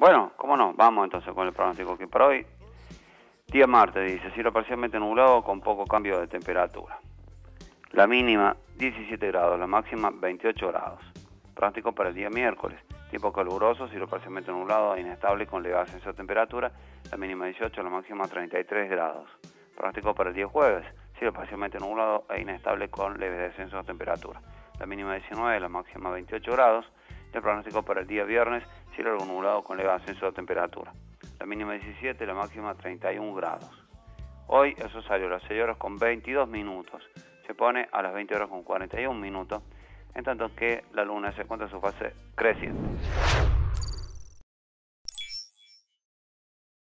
Bueno, cómo no, vamos entonces con el pronóstico que para hoy, día martes, dice, cielo parcialmente nublado con poco cambio de temperatura. La mínima 17 grados, la máxima 28 grados. Pronóstico para el día miércoles, tiempo caluroso, cielo parcialmente nublado, inestable con leve ascenso de temperatura, la mínima 18, la máxima 33 grados. Pronóstico para el día jueves, cielo parcialmente nublado e inestable con leve descenso de temperatura. La mínima 19, la máxima 28 grados. El pronóstico para el día viernes, cielo algo nublado con leve ascenso de temperatura. La mínima 17, la máxima 31 grados. Hoy eso salió a las 6 horas con 22 minutos. Se pone a las 20 horas con 41 minutos, en tanto que la luna se encuentra en su fase creciente.